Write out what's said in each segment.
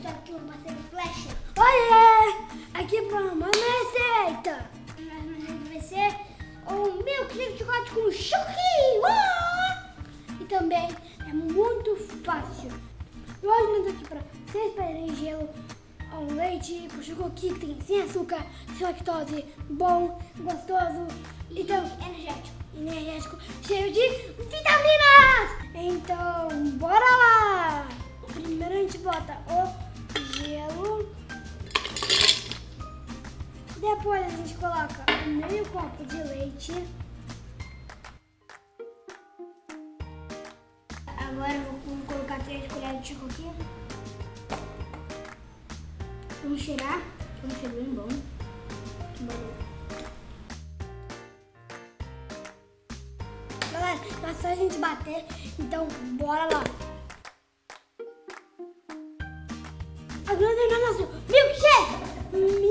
estou aqui uma flecha. Olha! Aqui para uma receita. A receita vai ser um milkshake de chocolate com chuki. E também é muito fácil. E hoje aqui para vocês pedirem gelo ao leite, com chocolate que tem sem açúcar, sem lactose, bom, gostoso e, então, energético. Energético, cheio de vitaminas. Então, bora lá! Depois a gente coloca meio copo de leite. Agora eu vou colocar três colheres de chocolate. Vamos cheirar. Um cheiro bem bom. Galera, é só a gente bater, então bora lá. Agora tem nosso! Milkshake!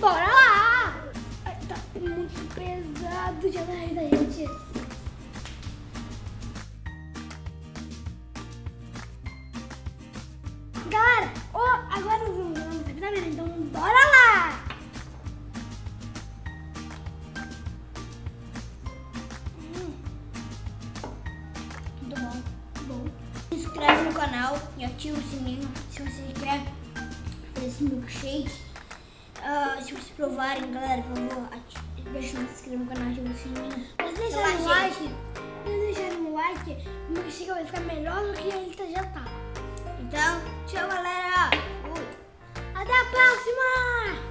Bora lá! Ai, tá muito pesado já da gente. Galera, oh, agora vamos ver vitamina, então bora lá! Hum. Muito bom, muito bom. Se inscreve no canal e ativa o sininho se você quer esse milkshake. Ah, se vocês provarem, galera, por favor, ative, deixa se inscrever no canal, ativa o sininho. Mas deixarem um like, se deixarem um like, o milkshake vai ficar melhor do que ele já tá. Então, tchau galera! Até a próxima!